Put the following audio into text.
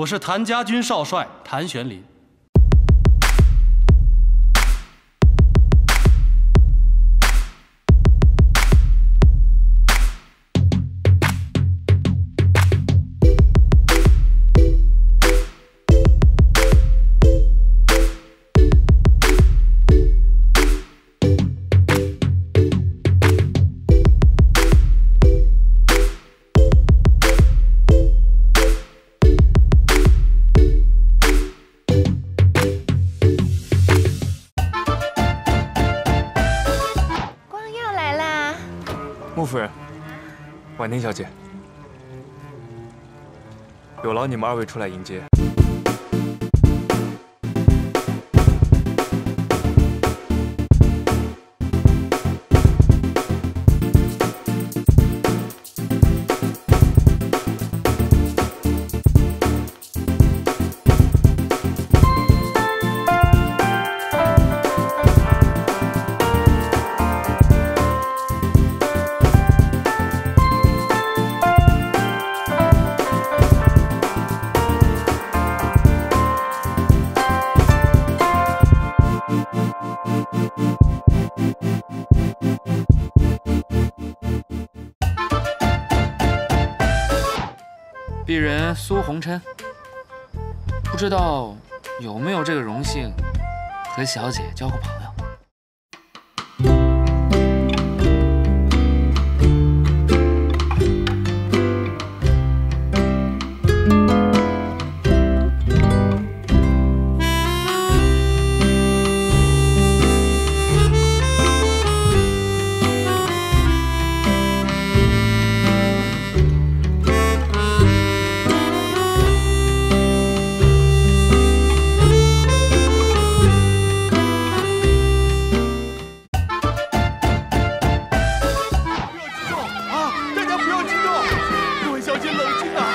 我是谭家军少帅谭玄林。穆夫人，婉宁小姐，有劳你们二位出来迎接。鄙人苏红琛，不知道有没有这个荣幸和小姐交个朋友。冷静啊。